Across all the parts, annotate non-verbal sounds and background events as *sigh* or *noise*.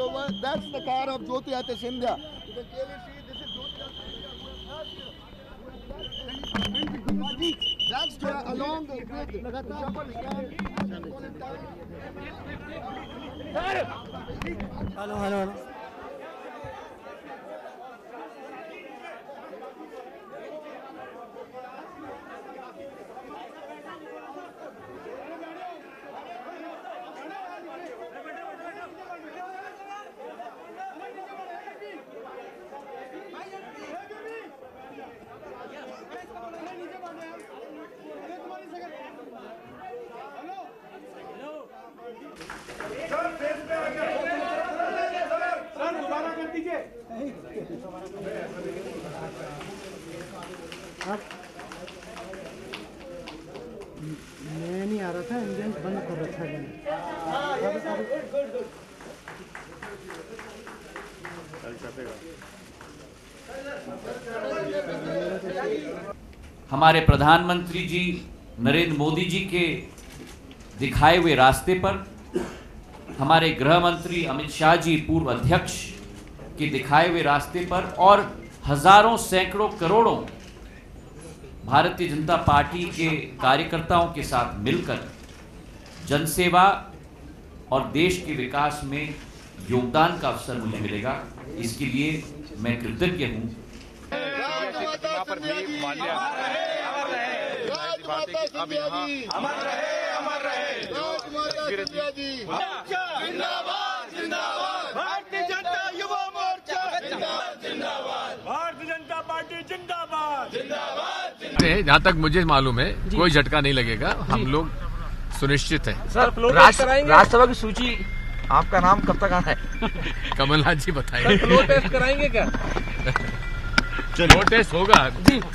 That's the car of Jyoti Sindhya. You can clearly see this is Jyoti Sindhya. That's the, along the. Hello, hello, hello. मैं नहीं आ रहा था engine बंद कर रखा है हमारे प्रधानमंत्री जी नरेंद्र मोदी जी के दिखाए हुए रास्ते पर हमारे गृह मंत्री अमित शाह जी पूर्व अध्यक्ष के दिखाए हुए रास्ते पर और हज़ारों, सैकड़ों, करोड़ों भारतीय जनता पार्टी के कार्यकर्ताओं के साथ मिलकर जनसेवा और देश के विकास में योगदान का अवसर मुझे मिलेगा। इसके लिए मैं कृतज्ञ हूँ। अमर रहे अमर रहे जिंदाबाद जिंदाबाद। जहाँ तक मुझे मालूम है कोई झटका नहीं लगेगा। हम लोग सुनिश्चित है। राज्यसभा की सूची आपका नाम कब तक आना है? *laughs* कमलनाथ जी बताएँगे फ्लोर टेस्ट कराएँगे क्या? *laughs* फ्लोर टेस्ट होगा।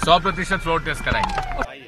सौ प्रतिशत फ्लोर टेस्ट कराएँगे।